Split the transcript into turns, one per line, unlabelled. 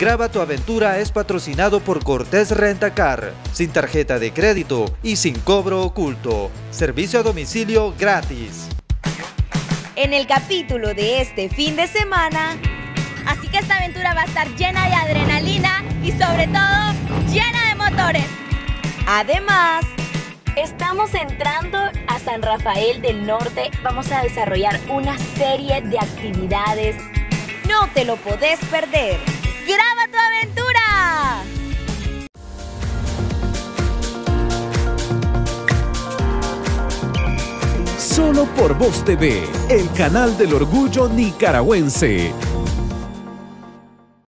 Graba tu aventura es patrocinado por Cortés Rentacar, sin tarjeta de crédito y sin cobro oculto. Servicio a domicilio gratis.
En el capítulo de este fin de semana,
así que esta aventura va a estar llena de adrenalina y sobre todo llena de motores.
Además,
Estamos entrando a San Rafael del Norte. Vamos a desarrollar una serie de actividades.
No te lo podés perder.
¡Graba tu aventura!
Solo por Voz TV, el canal del orgullo nicaragüense.